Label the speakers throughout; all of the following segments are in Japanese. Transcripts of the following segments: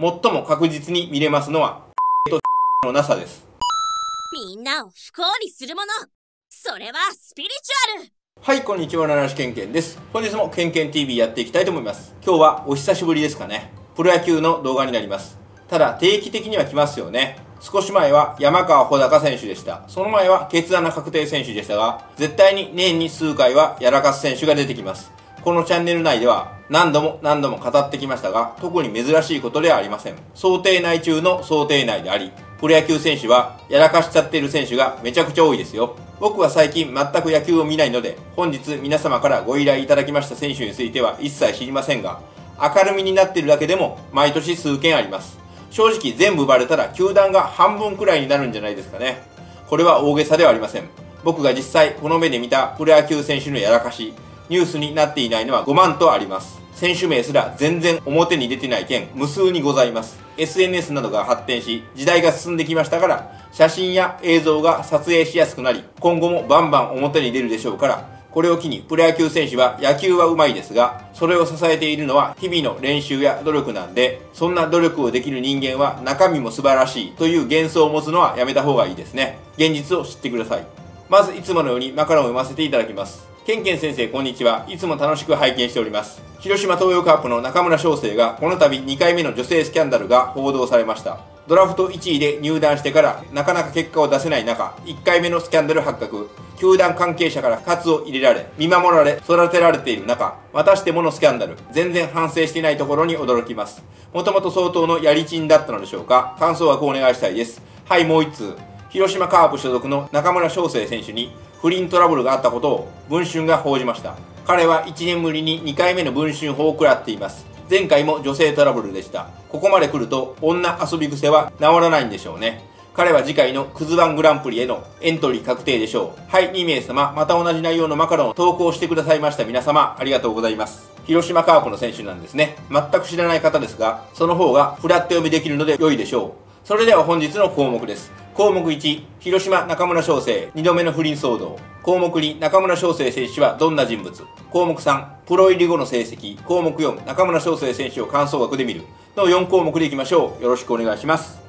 Speaker 1: 最も確実に見れますのは、とのなさです。
Speaker 2: みんなを不幸にするものそれはスピリチュアル
Speaker 1: はい、こんにちは、七種ケンケンです。本日もケンケン TV やっていきたいと思います。今日はお久しぶりですかね。プロ野球の動画になります。ただ、定期的には来ますよね。少し前は山川穂高選手でした。その前は決穴確定選手でしたが、絶対に年に数回はやらかす選手が出てきます。このチャンネル内では何度も何度も語ってきましたが、特に珍しいことではありません。想定内中の想定内であり、プロ野球選手はやらかしちゃっている選手がめちゃくちゃ多いですよ。僕は最近全く野球を見ないので、本日皆様からご依頼いただきました選手については一切知りませんが、明るみになっているだけでも毎年数件あります。正直全部バレたら球団が半分くらいになるんじゃないですかね。これは大げさではありません。僕が実際この目で見たプロ野球選手のやらかし、ニュースになっていないのは5万とあります。選手名すら全然表に出てない件無数にございます。SNS などが発展し、時代が進んできましたから、写真や映像が撮影しやすくなり、今後もバンバン表に出るでしょうから、これを機にプロ野球選手は野球は上手いですが、それを支えているのは日々の練習や努力なんで、そんな努力をできる人間は中身も素晴らしいという幻想を持つのはやめた方がいいですね。現実を知ってください。まずいつものようにマカロンを読ませていただきます。ケンケン先生こんにちは。いつも楽しく拝見しております。広島東洋カープの中村翔成がこの度2回目の女性スキャンダルが報道されました。ドラフト1位で入団してからなかなか結果を出せない中、1回目のスキャンダル発覚。球団関係者から喝を入れられ、見守られ、育てられている中、またしてものスキャンダル。全然反省していないところに驚きます。もともと相当のやりちんだったのでしょうか感想枠をお願いしたいです。はい、もう1通。広島カープ所属の中村翔成選手に不倫トラブルがあったことを文春が報じました。彼は1年ぶりに2回目の文春法を食らっています。前回も女性トラブルでした。ここまで来ると女遊び癖は治らないんでしょうね。彼は次回のクズワングランプリへのエントリー確定でしょう。はい2名様また同じ内容のマカロンを投稿してくださいました皆様ありがとうございます。広島カープの選手なんですね。全く知らない方ですがその方がフラット読みできるので良いでしょう。それでは本日の項目です。項目1広島中村翔成2度目の不倫騒動。項目2中村翔成選手はどんな人物？項目3プロ入り後の成績。項目4中村翔成選手を感想枠で見る。の4項目でいきましょう。よろしくお願いします。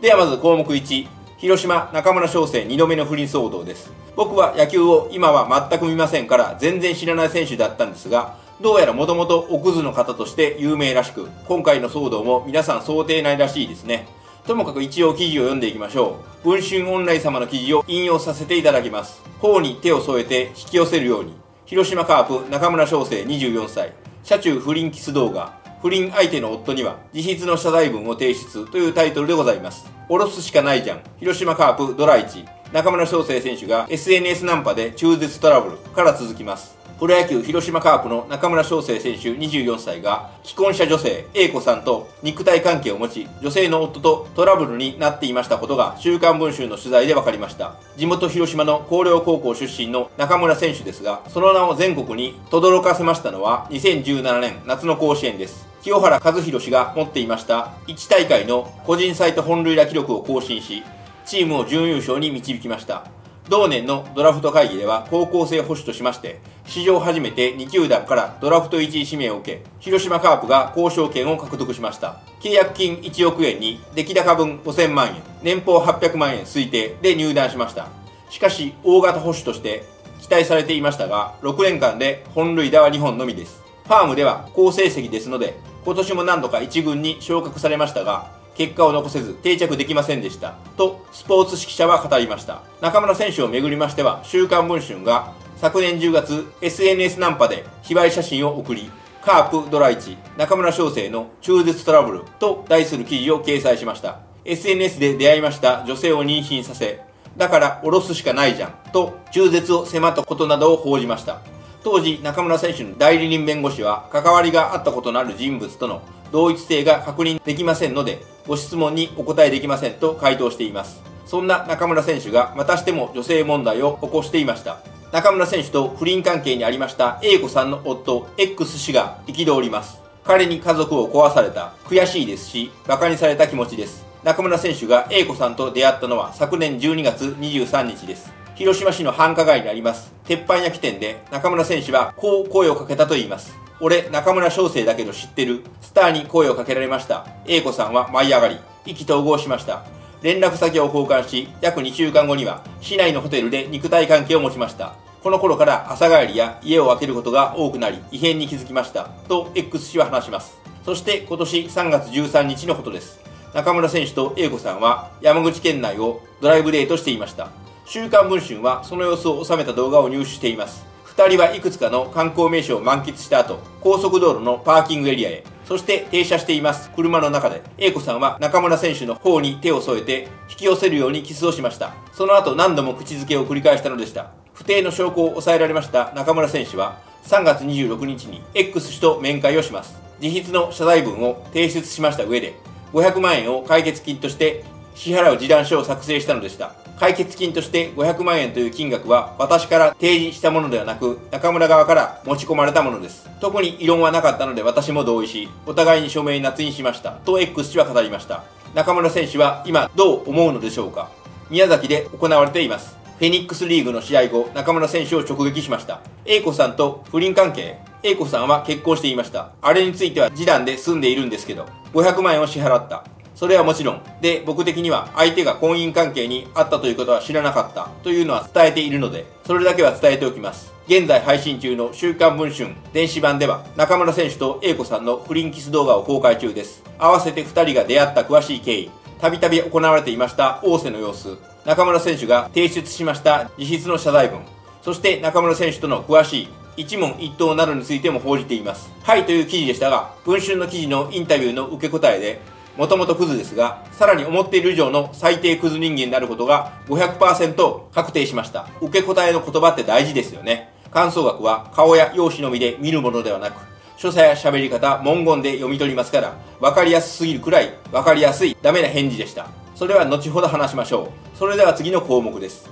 Speaker 1: ではまず項目1広島中村翔成2度目の不倫騒動です。僕は野球を今は全く見ませんから全然知らない選手だったんですがどうやらもともとおクズの方として有名らしく今回の騒動も皆さん想定内らしいですね。ともかく一応記事を読んでいきましょう。文春オンライン様の記事を引用させていただきます。頬に手を添えて引き寄せるように。広島カープ中村翔成24歳。車中不倫キス動画。不倫相手の夫には自筆の謝罪文を提出というタイトルでございます。おろすしかないじゃん。広島カープドラ1。中村翔成選手が SNS ナンパで中絶トラブルから続きます。プロ野球広島カープの中村翔成選手24歳が既婚者女性 A 子さんと肉体関係を持ち女性の夫とトラブルになっていましたことが週刊文春の取材で分かりました。地元広島の広陵高校出身の中村選手ですがその名を全国に轟かせましたのは2017年夏の甲子園です。清原和博氏が持っていました1大会の個人サイト本塁打記録を更新しチームを準優勝に導きました。同年のドラフト会議では高校生保守としまして史上初めて2球団からドラフト1位指名を受け広島カープが交渉権を獲得しました。契約金1億円に出来高分5000万円年俸800万円推定で入団しました。しかし大型保守として期待されていましたが6年間で本塁打は2本のみです。ファームでは好成績ですので今年も何度か1軍に昇格されましたが結果を残せず定着できませんでした。とスポーツ指揮者は語りました。中村選手をめぐりましては週刊文春が昨年10月 SNS ナンパで卑猥写真を送りカープドラ1中村翔成の中絶トラブルと題する記事を掲載しました。SNS で出会いました女性を妊娠させだから下ろすしかないじゃんと中絶を迫ったことなどを報じました。当時中村選手の代理人弁護士は関わりがあったことのある人物との同一性が確認できませんのでご質問にお答えできませんと回答しています。そんな中村選手がまたしても女性問題を起こしていました。中村選手と不倫関係にありました A 子さんの夫 X 氏が憤ります。彼に家族を壊された。悔しいですし馬鹿にされた気持ちです。中村選手が A 子さんと出会ったのは昨年12月23日です。広島市の繁華街にあります。鉄板焼き店で中村選手はこう声をかけたといいます。俺中村翔成だけど知ってる。スターに声をかけられました。A 子さんは舞い上がり意気投合しました。連絡先を交換し約2週間後には市内のホテルで肉体関係を持ちました。この頃から朝帰りや家を空けることが多くなり異変に気づきましたと X 氏は話します。そして今年3月13日のことです。中村選手と A 子さんは山口県内をドライブデートしていました。週刊文春はその様子を収めた動画を入手しています。2人はいくつかの観光名所を満喫した後高速道路のパーキングエリアへ。そして停車しています。車の中で。A 子さんは中村選手の方に手を添えて引き寄せるようにキスをしました。その後何度も口づけを繰り返したのでした。不定の証拠を抑えられました中村選手は3月26日に X 氏と面会をします。自筆の謝罪文を提出しました上で500万円を解決金として支払う示談書を作成したのでした。解決金として500万円という金額は私から提示したものではなく中村側から持ち込まれたものです。特に異論はなかったので私も同意しお互いに署名捺印しました。と X 氏は語りました。中村選手は今どう思うのでしょうか。宮崎で行われています。フェニックスリーグの試合後中村選手を直撃しました A 子さんと不倫関係 A 子さんは結婚していましたあれについては示談で済んでいるんですけど500万円を支払ったそれはもちろん。で、僕的には相手が婚姻関係にあったということは知らなかったというのは伝えているので、それだけは伝えておきます。現在配信中の週刊文春電子版では中村選手と英子さんの不倫キス動画を公開中です。合わせて2人が出会った詳しい経緯、たびたび行われていました大瀬の様子、中村選手が提出しました自筆の謝罪文、そして中村選手との詳しい一問一答などについても報じています。はいという記事でしたが、文春の記事のインタビューの受け答えで、もともとクズですが、さらに思っている以上の最低クズ人間であることが500%確定しました。受け答えの言葉って大事ですよね。感想学は顔や容姿のみで見るものではなく、所作や喋り方、文言で読み取りますから、分かりやすすぎるくらい分かりやすいダメな返事でした。それは後ほど話しましょう。それでは次の項目です。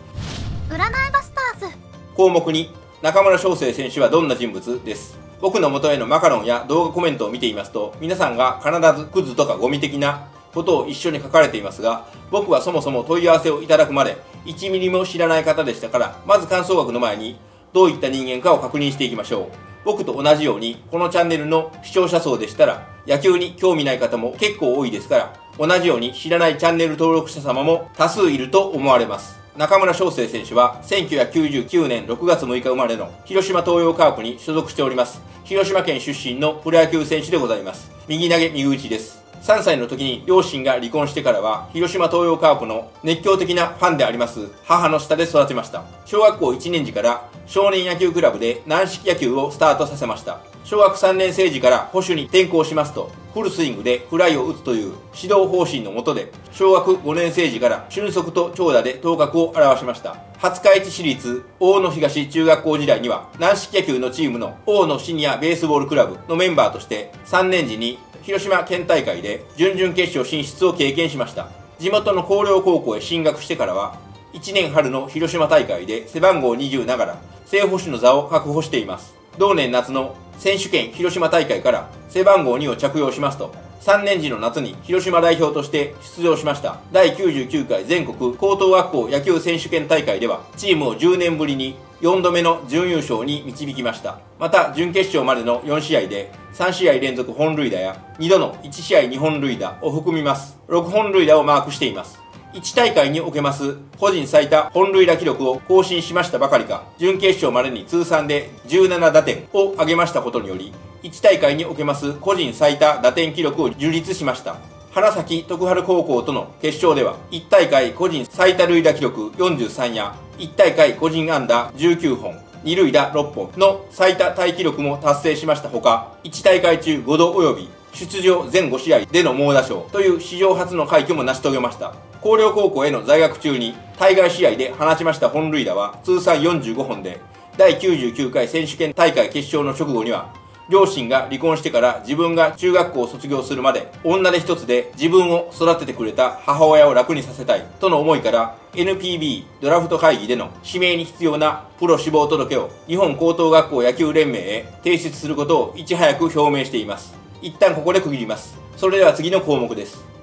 Speaker 3: 占いバスターズ
Speaker 1: 項目2、中村翔成選手はどんな人物です。僕の元へのマカロンや動画コメントを見ていますと、皆さんが必ずクズとかゴミ的なことを一緒に書かれていますが、僕はそもそも問い合わせをいただくまで1ミリも知らない方でしたから、まず感想学の前にどういった人間かを確認していきましょう。僕と同じように、このチャンネルの視聴者層でしたら、野球に興味ない方も結構多いですから、同じように知らないチャンネル登録者様も多数いると思われます。中村翔成選手は1999年6月6日生まれの広島東洋カープに所属しております。広島県出身のプロ野球選手でございます。右投げ右打ちです。3歳の時に両親が離婚してからは広島東洋カープの熱狂的なファンであります母の下で育ちました。小学校1年時から少年野球クラブで軟式野球をスタートさせました。小学3年生時から保守に転校しますとフルスイングでフライを打つという指導方針のもとで小学5年生時から俊足と長打で頭角を現しました。廿日市市立大野東中学校時代には軟式野球のチームの大野シニアベースボールクラブのメンバーとして3年時に広島県大会で準々決勝進出を経験しました。地元の広陵高校へ進学してからは1年春の広島大会で背番号20ながら正捕手の座を確保しています。同年夏の選手権広島大会から背番号2を着用しますと3年時の夏に広島代表として出場しました。第99回全国高等学校野球選手権大会ではチームを10年ぶりに4度目の準優勝に導きました。また準決勝までの4試合で3試合連続本塁打や2度の1試合2本塁打を含みます。6本塁打をマークしています。1大会におけます個人最多本塁打記録を更新しましたばかりか、準決勝までに通算で17打点を挙げましたことにより、1大会におけます個人最多打点記録を樹立しました。花咲徳春高校との決勝では、1大会個人最多塁打記録43や、1大会個人安打19本、2塁打6本の最多タイ記録も達成しましたほか、1大会中5度及び出場全5試合での猛打賞という史上初の快挙も成し遂げました。広陵高校への在学中に対外試合で放ちました本塁打は通算45本で第99回選手権大会決勝の直後には両親が離婚してから自分が中学校を卒業するまで女手一つで自分を育ててくれた母親を楽にさせたいとの思いから NPB ドラフト会議での指名に必要なプロ志望届を日本高等学校野球連盟へ提出することをいち早く表明しています一旦ここで区切りますそれでは次の項目です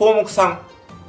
Speaker 1: 項目3、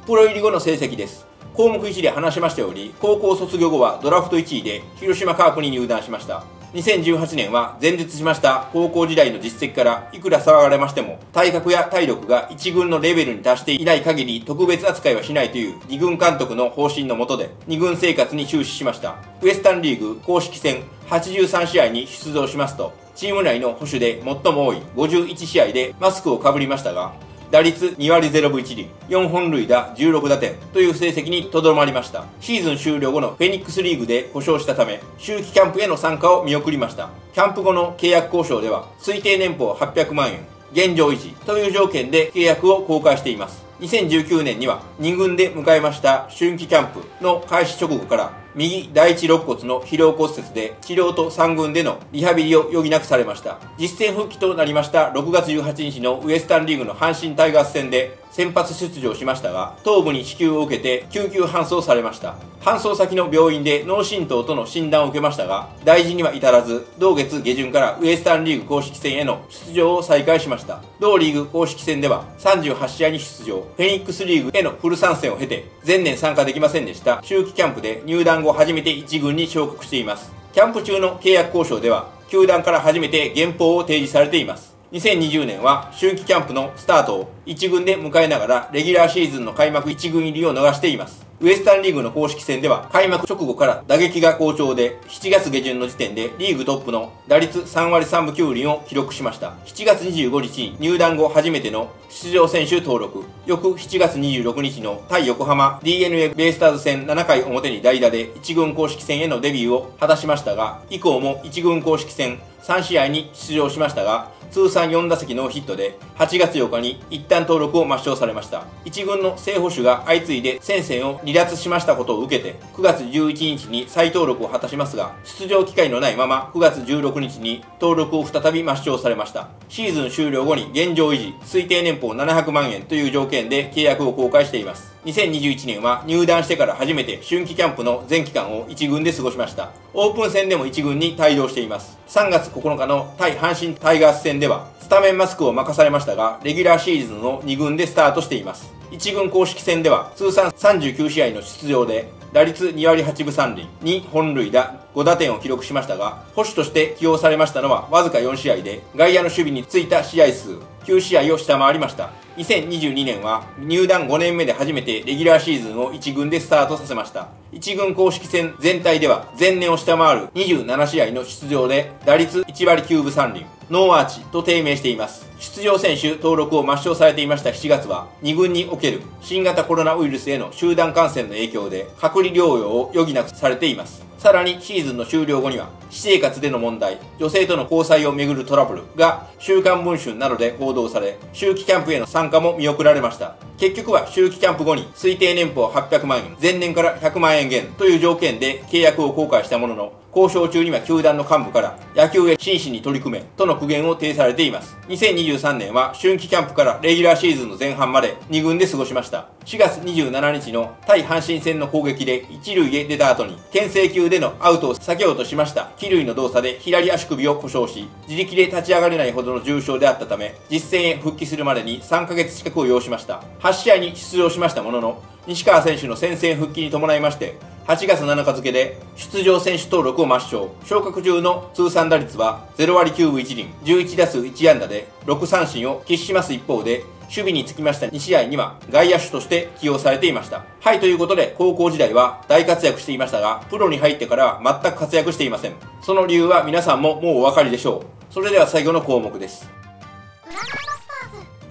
Speaker 1: プロ入り後の成績です。項目1で話しましたように、高校卒業後はドラフト1位で広島カープに入団しました。2018年は前述しました高校時代の実績からいくら騒がれましても体格や体力が1軍のレベルに達していない限り特別扱いはしないという2軍監督の方針のもとで2軍生活に終始しましたウエスタンリーグ公式戦83試合に出場しますとチーム内の保守で最も多い51試合でマスクをかぶりましたが打率2割0分1厘、4本塁打16打点という成績にとどまりました。シーズン終了後のフェニックスリーグで故障したため、秋季キャンプへの参加を見送りました。キャンプ後の契約交渉では、推定年俸800万円、現状維持という条件で契約を公開しています。2019年には2軍で迎えました春季キャンプの開始直後から右第一肋骨の疲労骨折で治療と3軍でのリハビリを余儀なくされました。実戦復帰となりました6月18日のウエスタンリーグの阪神タイガース戦で先発出場しましたが頭部に支給を受けて救急搬送されました。搬送先の病院で脳震盪との診断を受けましたが大事には至らず同月下旬からウエスタンリーグ公式戦への出場を再開しました。同リーグ公式戦では38試合に出場。フェニックスリーグへのフル参戦を経て前年参加できませんでした。秋季キャンプで入団後初めて1軍に昇格しています。キャンプ中の契約交渉では球団から初めて原稿を提示されています。2020年は春季キャンプのスタートを1軍で迎えながらレギュラーシーズンの開幕1軍入りを逃しています。ウエスタンリーグの公式戦では開幕直後から打撃が好調で7月下旬の時点でリーグトップの打率3割3分9厘を記録しました。7月25日に入団後初めての出場選手登録。翌7月26日の対横浜 d n a ベイスターズ戦7回表に代打で1軍公式戦へのデビューを果たしましたが以降も1軍公式戦3試合に出場しましたが通算4打席ノーヒットで8月8日に一旦登録を抹消されました。1軍の正捕手が相次いで戦線を離脱しましたことを受けて9月11日に再登録を果たしますが出場機会のないまま9月16日に登録を再び抹消されました。シーズン終了後に現状維持推定年俸700万円という条件で契約を公開しています。2021年は入団してから初めて春季キャンプの全期間を1軍で過ごしました。オープン戦でも1軍に帯同しています。3月9日の対阪神タイガース戦ではスタメンマスクを任されましたがレギュラーシーズンを2軍でスタートしています。1軍公式戦では通算39試合の出場で打率2割8分3厘に本塁打5打点を記録しましたが捕手として起用されましたのはわずか4試合で外野の守備についた試合数9試合を下回りました。2022年は入団5年目で初めてレギュラーシーズンを1軍でスタートさせました。1軍公式戦全体では前年を下回る27試合の出場で打率1割9分3厘ノーアーチと低迷しています。出場選手登録を抹消されていました7月は2軍における新型コロナウイルスへの集団感染の影響で隔離療養を余儀なくされています。さらにシーズンの終了後には私生活での問題女性との交際をめぐるトラブルが週刊文春などで報道され秋季キャンプへの参加も見送られました。結局は秋季キャンプ後に推定年俸800万円前年から100万円減という条件で契約を公開したものの交渉中には球団の幹部から野球へ真摯に取り組めとの苦言を呈されています。2023年は春季キャンプからレギュラーシーズンの前半まで2軍で過ごしました。4月27日の対阪神戦の攻撃で1塁へ出た後に牽制球でのアウトを避けようとしました。帰塁の動作で左足首を故障し自力で立ち上がれないほどの重傷であったため実戦へ復帰するまでに3ヶ月近くを要しました。8試合に出場しましたものの西川選手の戦線復帰に伴いまして8月7日付で出場選手登録を抹消。昇格中の通算打率は0割9分1厘11打数1安打で6三振を喫します一方で守備につきました2試合には外野手として起用されていました。はいということで高校時代は大活躍していましたがプロに入ってからは全く活躍していません。その理由は皆さんももうお分かりでしょう。それでは最後の項目です。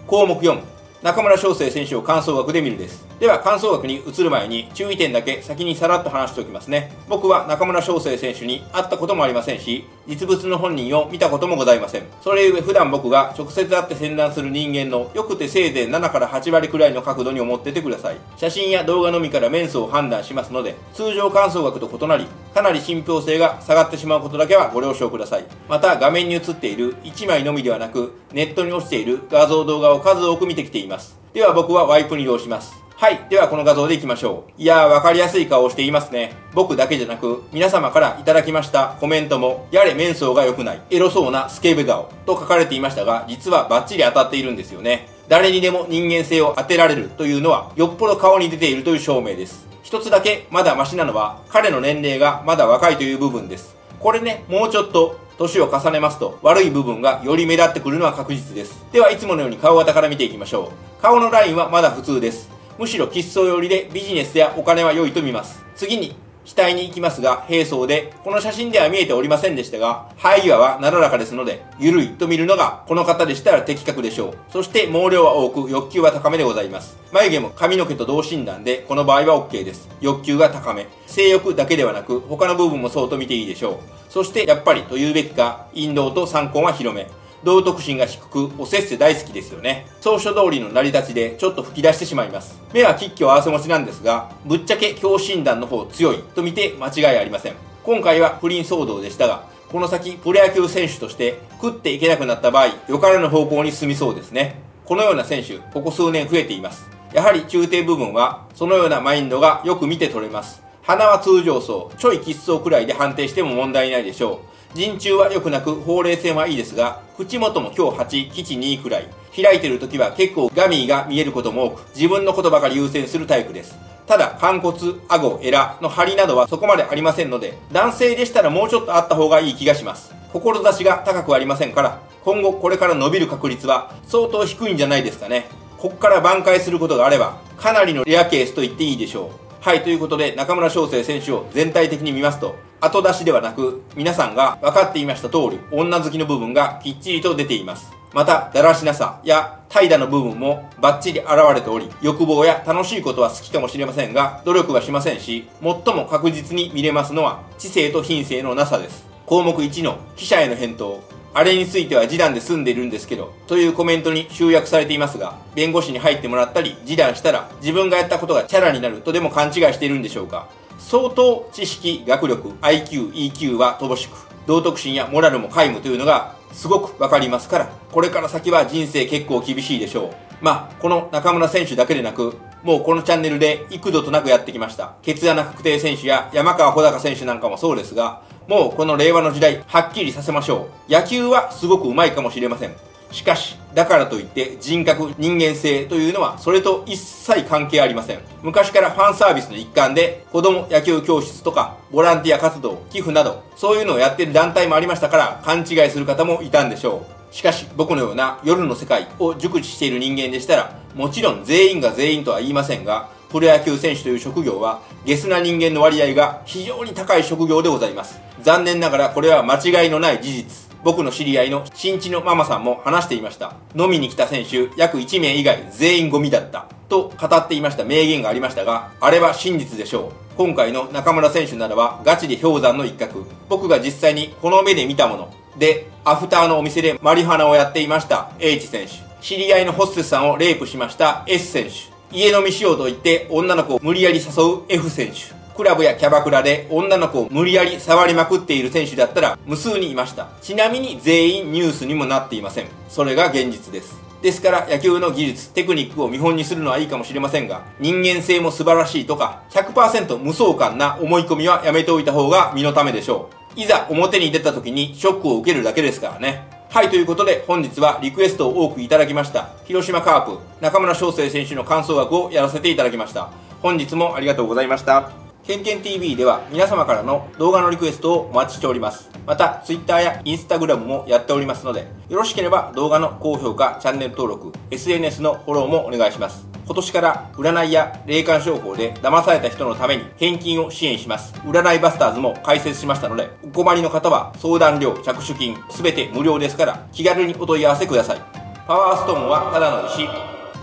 Speaker 1: 項目4中村翔成選手を感想学で見るです。では、感想学に移る前に注意点だけ先にさらっと話しておきますね。僕は中村翔成選手に会ったこともありませんし、実物の本人を見たこともございません。それゆえ普段僕が直接会って宣断する人間のよくてせいぜい7から8割くらいの角度に思っててください。写真や動画のみから面相を判断しますので、通常感想学と異なり、かなり信憑性が下がってしまうことだけはご了承ください。また画面に映っている1枚のみではなく、ネットに落ちている画像動画を数多く見てきています。では僕はワイプに移動します。はい。ではこの画像でいきましょう。いやー、わかりやすい顔をしていますね。僕だけじゃなく、皆様からいただきましたコメントも、やれ面相が良くない、エロそうなスケベ顔と書かれていましたが、実はバッチリ当たっているんですよね。誰にでも人間性を当てられるというのは、よっぽど顔に出ているという証明です。一つだけまだマシなのは、彼の年齢がまだ若いという部分です。これね、もうちょっと年を重ねますと悪い部分がより目立ってくるのは確実です。ではいつものように顔型から見ていきましょう。顔のラインはまだ普通です。むしろ喫相寄りでビジネスやお金は良いと見ます。次に額に行きますが、並走で、この写真では見えておりませんでしたが、生え際はなだらかですので、ゆるいと見るのが、この方でしたら的確でしょう。そして、毛量は多く、欲求は高めでございます。眉毛も髪の毛と同診断で、この場合は OK です。欲求が高め。性欲だけではなく、他の部分もそうと見ていいでしょう。そして、やっぱりと言うべきか、陰道と三根は広め。道徳心が低く、おせっせ大好きですよね。草書通りの成り立ちでちょっと吹き出してしまいます。目は吉居合わせ持ちなんですが、ぶっちゃけ強診断の方強いと見て間違いありません。今回は不倫騒動でしたが、この先プロ野球選手として食っていけなくなった場合、よからぬ方向に進みそうですね。このような選手、ここ数年増えています。やはり中低部分は、そのようなマインドがよく見て取れます。鼻は通常層、ちょい喫相くらいで判定しても問題ないでしょう。陣中は良くなく、ほうれい線はいいですが、口元も今日8、基地2くらい。開いてる時は結構ガミーが見えることも多く、自分のことばかり優先するタイプです。ただ、肝骨、顎、エラの張りなどはそこまでありませんので、男性でしたらもうちょっとあった方がいい気がします。志が高くありませんから、今後これから伸びる確率は相当低いんじゃないですかね。こっから挽回することがあれば、かなりのレアケースと言っていいでしょう。はい、ということで中村翔成選手を全体的に見ますと、後出しではなく、皆さんが分かっていました通り、女好きの部分がきっちりと出ています。また、だらしなさや怠惰の部分もバッチリ現れており、欲望や楽しいことは好きかもしれませんが、努力はしませんし、最も確実に見れますのは、知性と品性のなさです。項目1の記者への返答。あれについては示談で済んでいるんですけど、というコメントに集約されていますが、弁護士に入ってもらったり、示談したら自分がやったことがチャラになるとでも勘違いしているんでしょうか。相当知識、学力、IQ、EQ は乏しく、道徳心やモラルも皆無というのがすごくわかりますから、これから先は人生結構厳しいでしょう。まあ、この中村選手だけでなく、もうこのチャンネルで幾度となくやってきました。ケツ穴確定選手や山川穂高選手なんかもそうですが、もうこの令和の時代、はっきりさせましょう。野球はすごく上手いかもしれません。しかし、だからといって人格、人間性というのはそれと一切関係ありません。昔からファンサービスの一環で子供野球教室とかボランティア活動、寄付などそういうのをやってる団体もありましたから勘違いする方もいたんでしょう。しかし僕のような夜の世界を熟知している人間でしたらもちろん全員が全員とは言いませんがプロ野球選手という職業はゲスな人間の割合が非常に高い職業でございます。残念ながらこれは間違いのない事実。僕の知り合いの新地のママさんも話していました。飲みに来た選手約1名以外全員ゴミだった。と語っていました名言がありましたが、あれは真実でしょう。今回の中村選手ならばガチで氷山の一角。僕が実際にこの目で見たもの。で、アフターのお店でマリファナをやっていました H 選手。知り合いのホステスさんをレイプしました S 選手。家飲みしようと言って女の子を無理やり誘う F 選手。クラブやキャバクラで女の子を無理やり触りまくっている選手だったら無数にいました。ちなみに全員ニュースにもなっていません。それが現実です。ですから野球の技術、テクニックを見本にするのはいいかもしれませんが、人間性も素晴らしいとか、100%無双感な思い込みはやめておいた方が身のためでしょう。いざ表に出た時にショックを受けるだけですからね。はい、ということで本日はリクエストを多くいただきました。広島カープ、中村翔成選手の感想枠をやらせていただきました。本日もありがとうございました。ケンケン TV では皆様からの動画のリクエストをお待ちしております。また、Twitter や Instagram もやっておりますので、よろしければ動画の高評価、チャンネル登録、SNS のフォローもお願いします。今年から占いや霊感商法で騙された人のために返金を支援します。占いバスターズも開設しましたので、お困りの方は相談料、着手金、すべて無料ですから気軽にお問い合わせください。パワーストーンはただの石。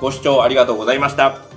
Speaker 1: ご視聴ありがとうございました。